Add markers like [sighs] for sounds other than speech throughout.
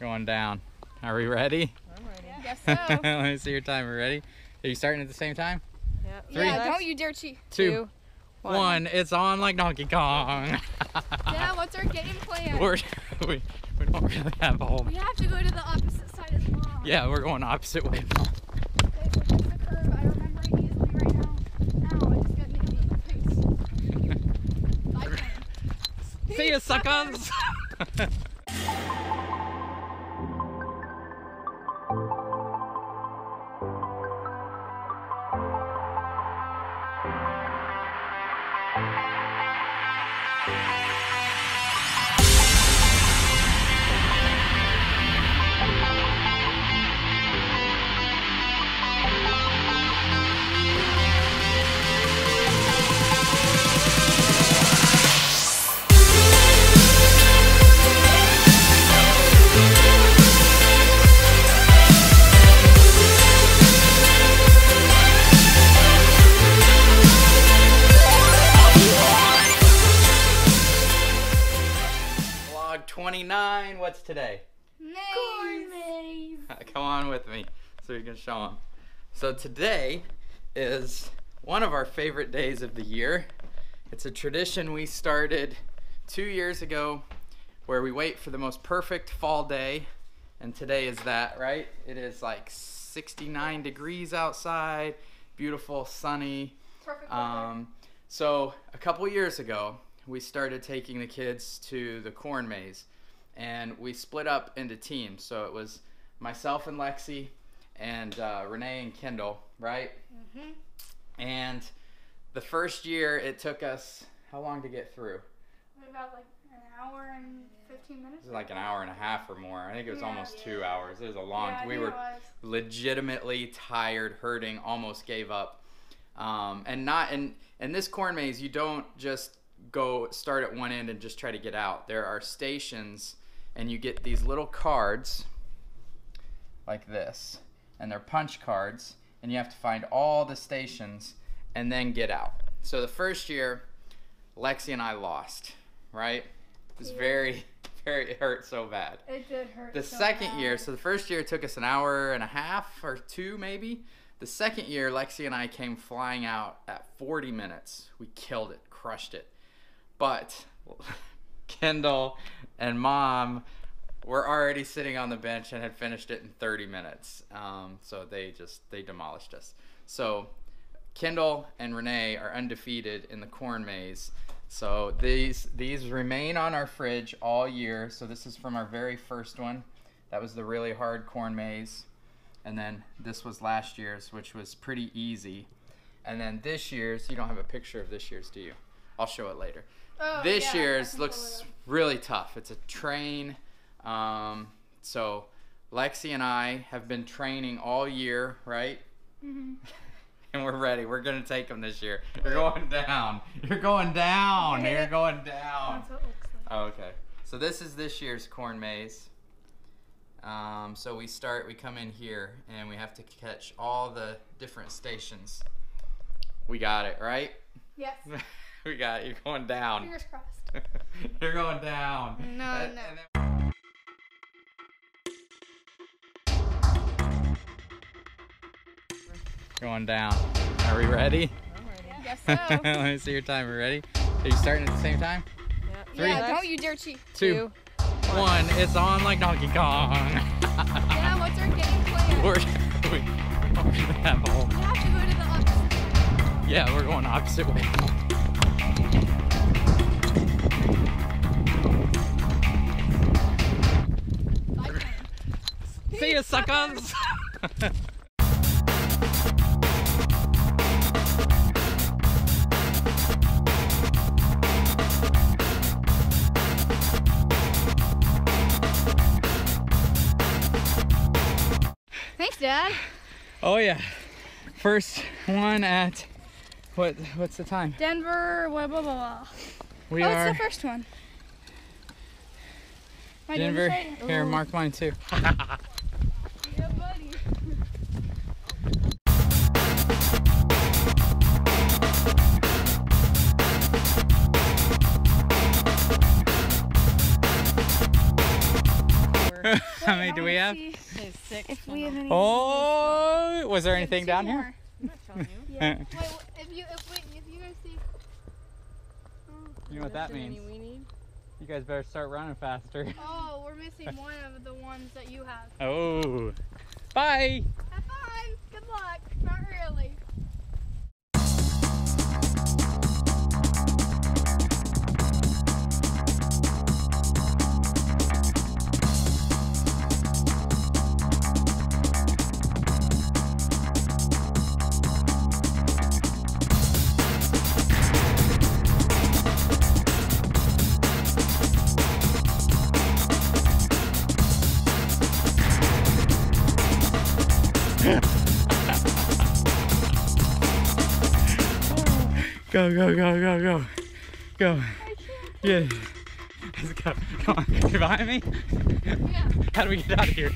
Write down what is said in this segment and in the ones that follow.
Going down. Are we ready? I'm ready. Guess so. [laughs] Let me see your time. Are we ready? Are you starting at the same time? Yeah. Three. Yeah, don't you dare cheat. Two, one. It's on like Donkey Kong. [laughs] Yeah, what's our game plan? We're, [laughs] we, we don't really have a whole. we have to go to the opposite side as well. Yeah, we're going opposite way. Okay, so this What's today? Corn maze. Come on with me so you can show them. So today is one of our favorite days of the year. It's a tradition we started two years ago where we wait for the most perfect fall day. And today is that, right? It is like 69 degrees outside, beautiful, sunny. Perfect. weather. Um, so a couple years ago, we started taking the kids to the corn maze, and we split up into teams. So it was myself and Lexi, and uh, Renee and Kendall, right? Mhm. And the first year, it took us how long to get through? About like an hour and 15 minutes. It was like an hour and a half or more. I think it was Yeah. almost two hours. It was a long. Yeah, we were legitimately tired, hurting, almost gave up. Um, and not in in this corn maze, you don't just go start at one end and just try to get out. There are stations, and you get these little cards like this, and they're punch cards, and you have to find all the stations and then get out. So the first year, Lexi and I lost, right? It was Yeah. very, [laughs] very it hurt so bad. It did hurt. The so second year, so the first year took us an hour and a half or two maybe. The second year, Lexi and I came flying out at 40 minutes. We killed it, crushed it. But [laughs] Kendall and mom were already sitting on the bench and had finished it in 30 minutes. Um, so they just they demolished us. So Kendall and Renee are undefeated in the corn maze. So these these remain on our fridge all year. So this is from our very first one. That was the really hard corn maze. And then this was last year's, which was pretty easy. And then this year's, you don't have a picture of this year's, do you? I'll show it later. Oh, this yeah, year's looks really tough. It's a train. Um, so Lexi and I have been training all year, right? Mhm. [laughs] and we're ready. We're gonna take them this year. You're going down. You're going down. You're going down. That's what it looks like. Oh, okay. So this is this year's corn maze. Um, so we start. We come in here and we have to catch all the different stations. We got it right. Yes. [laughs] [laughs] we got. You're going down. Fingers crossed. [laughs] You're going down. No, And- no. and then- Going down. Are we ready? I'm ready. Guess [laughs] so. Let me see your time. Are we ready? Are you starting at the same time? Yeah. Three. Yeah, don't you dare cheat. Two, one. It's on like Donkey Kong. Yeah, what's our game plan? We're, we don't really have a whole. we have to go to the opposite. Yeah, we're going opposite way. See ya, suckers! Thanks, Dad. oh yeah, first one at what? What's the time? Denver, blah, blah, blah, blah. We oh, are it's the first one. Am Denver. Here, mark mine too. [laughs] [laughs] How many do we have? See There's six. if we have any. Oh, was there anything down more. here? I'm not telling you. [laughs] Yeah. [laughs] Wait, if you if we if you guys see. Oh. You know what that means? any we need? You guys better start running faster. Oh, we're missing one of the ones that you have. Oh. Bye. Have fun. Good luck. Not really. Go, go, go, go, go. Go. Yeah. Let's go. Come on. You behind me? Yeah. How do we get out of here?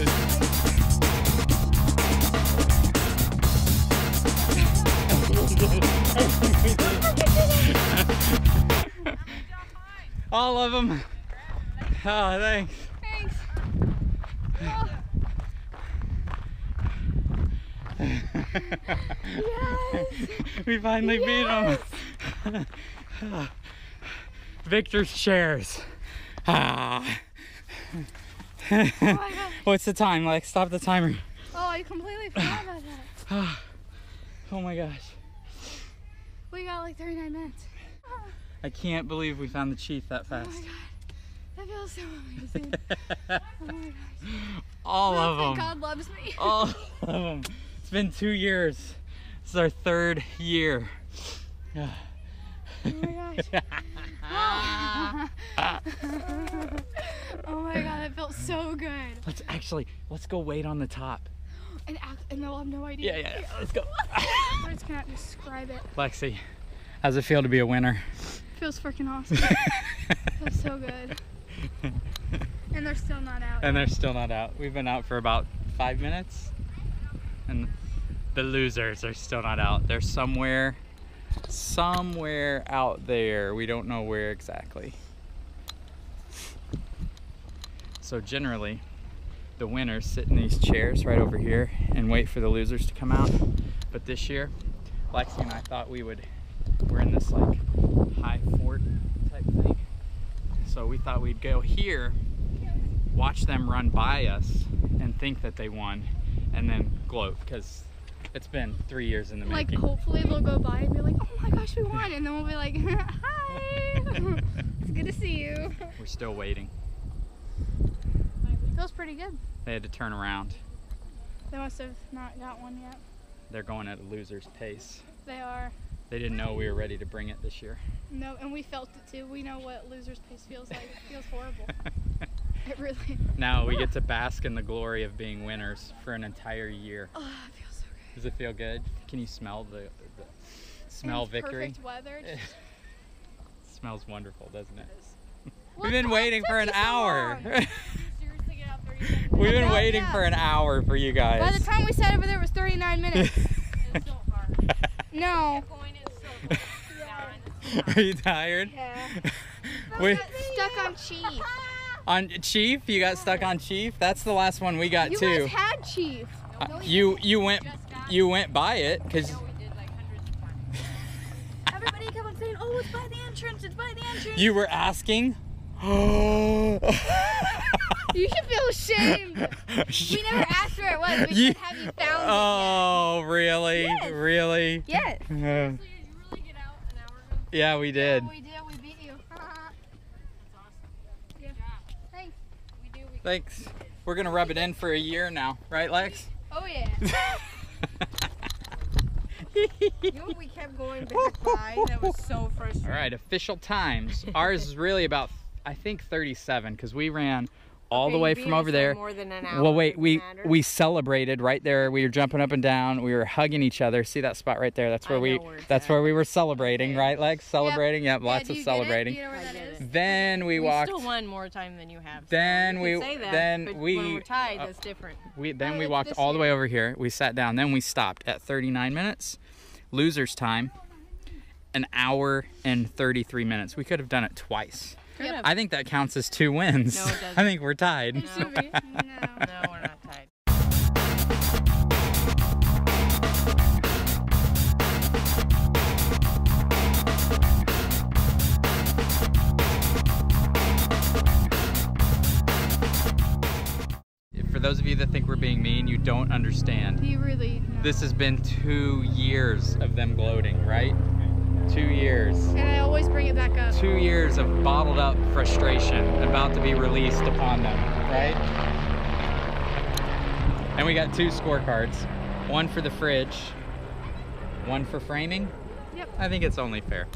[laughs] All of them. Oh, thanks. Thanks. [laughs] Oh, we finally beat them. [laughs] Victor's chairs. Ah. Oh. [laughs] What's the time, Like, Stop the timer. Oh, I completely forgot about that. [sighs] Oh my gosh. We got like 39 minutes. I can't believe we found the chief that fast. Oh my god. That feels so amazing. [laughs] Oh my gosh. All of them. God loves me. [laughs] All of them. It's been two years. This is our third year. [sighs] Oh my gosh. Oh my god, it felt so good. Let's actually, let's go wait on the top. And, and they'll have no idea. Yeah, yeah, yeah. Let's go. [laughs] Words cannot describe it. Lexi, how's it feel to be a winner? Feels freaking [laughs] awesome. feels so good. And they're still not out. and they're still not out. We've been out for about five minutes, and the losers are still not out. They're somewhere, somewhere out there. We don't know where exactly. So generally, the winners sit in these chairs right over here and wait for the losers to come out. But this year, Lexi and I thought we would. We're in this like high fort type thing. So we thought we'd go here watch them run by us and think that they won and then gloat because it's been three years in the like, making. hopefully they'll go by and be like, oh my gosh, we won. And then we'll be like, [laughs] hi. [laughs] it's good to see you. We're still waiting. Feels pretty good. They had to turn around. They must have not got one yet. They're going at a loser's pace. They are. They didn't know we were ready to bring it this year. No, and we felt it too. We know what loser's pace feels like. It feels horrible. [laughs] It really. now we get to bask in the glory of being winners for an entire year. Oh, it feels so good. Does it feel good? Can you smell the, the smell victory? Perfect weather. [laughs] Just- smells wonderful, doesn't it? [laughs] We've been waiting for an hour. long? Seriously, get out 37 minutes. We've been Yeah, waiting yeah. for an hour for you guys. By the time we sat over there, it was 39 minutes. It's [laughs] so no. Going is so hard. Are you tired? Yeah. [laughs] We, Stuck on Chief. on Chief, you got stuck on Chief. That's the last one we got You too. guys had Chief. Uh, you you went you went by it because No, we did like hundreds of times. [laughs] Everybody kept on saying, "Oh, it's by the entrance. It's by the entrance." you were asking. [gasps] You should feel ashamed. [laughs] We never asked where it was. We You- said, have you found Oh, really? Yes. Really? it yet? Uh, Seriously, did you really get out an hour ago? yeah, we did. we did. We beat you. [laughs] That's awesome. Yeah. Good. Thanks. We do. We Thanks. We're gonna rub it in for a year now, right, Lex? Oh yeah. [laughs] You know we kept going back by? That was so frustrating. All right, official times. Ours is really about, I think, 37, because we ran all the way from over there. More than an hour. Well, wait, we matter. we celebrated right there. We were jumping up and down. We were hugging each other. See that spot right there? That's where I we where that's at. where we were celebrating, Okay. right, Like Celebrating. Yep, Yeah, lots do of you get it? celebrating. You know where I that get is? it. Then we, we walked. still won more time than you have. so Then you we- say that, then but we- when we're tied, uh, that's different. We then Oh, we walked this all the way over here. We sat down. Then we stopped at 39 minutes. Losers time. An hour and 33 minutes. We could have done it twice. Could've. I think that counts as two wins. No, it [laughs] doesn't. I think we're tied. It. [laughs] No. No, we're not tied. For those of you that think we're being mean, you don't understand. You really. No. This has been two years of them gloating, right? Two years. And I always bring it back up. Two years of bottled up frustration about to be released upon them, right? And we got two scorecards one for the fridge, one for framing. Yep. I think it's only fair.